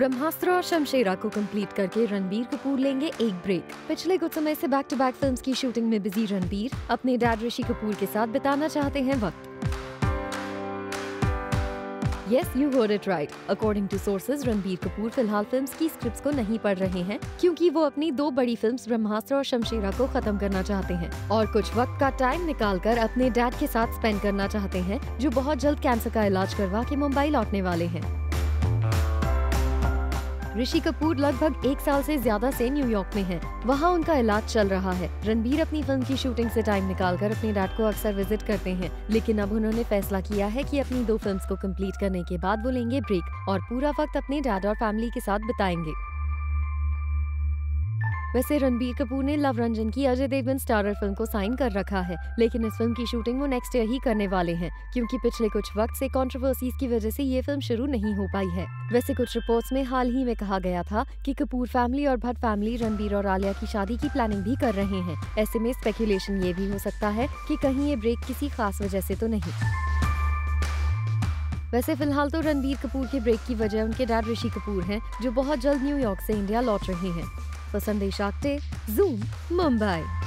ब्रह्मास्त्र और शमशेरा को कंप्लीट करके रणबीर कपूर लेंगे एक ब्रेक पिछले कुछ समय से बैक टू बैक फिल्म्स की शूटिंग में बिज़ी रणबीर अपने डैड ऋषि कपूर के साथ बिताना चाहते हैं वक्त। Yes, you heard it right according to sources Ranbir Kapoor फ़िलहाल फ़िल्म की स्क्रिप्ट को नहीं पढ़ रहे हैं क्योंकि वो अपनी दो बड़ी फ़िल्म ब्रह्मास्त्र और शमशेरा को खत्म करना चाहते हैं। और कुछ वक्त का टाइम निकाल कर अपने डैड के साथ स्पेंड करना चाहते हैं जो बहुत जल्द कैंसर का इलाज करवा के मुंबई लौटने वाले हैं। ऋषि कपूर लगभग एक साल से ज़्यादा से न्यूयॉर्क में हैं। वहाँ उनका इलाज चल रहा है। रणबीर अपनी फ़िल्म की शूटिंग से टाइम निकालकर अपने डैड को अक्सर विज़िट करते हैं। लेकिन अब उन्होंने फैसला किया है कि अपनी दो फ़िल्म को कंप्लीट करने के बाद वो लेंगे ब्रेक और पूरा वक्त अपने डैड और फैमिली के साथ बिताएँगे। वैसे रणबीर कपूर ने लव रंजन की अजय देवगन स्टारर फ़िल्म को साइन कर रखा है, लेकिन इस फ़िल्म की शूटिंग वो नेक्स्ट ईयर ही करने वाले हैं, क्योंकि पिछले कुछ वक्त से कंट्रोवर्सीज की वजह से ये फ़िल्म शुरू नहीं हो पाई है। वैसे कुछ रिपोर्ट्स में हाल ही में कहा गया था कि कपूर फैमिली और भट्ट फैमिली रणबीर और आलिया की शादी की प्लानिंग भी कर रहे हैं। ऐसे में स्पेकुलेशन ये भी हो सकता है की कहीं ये ब्रेक किसी खास वजह से तो नहीं। वैसे फ़िलहाल तो रणबीर कपूर के ब्रेक की वजह उनके डैड ऋषि कपूर हैं, जो बहुत जल्द न्यूयॉर्क से इंडिया लौट रहे हैं। For Sandesh Akte, Zoom, Mumbai.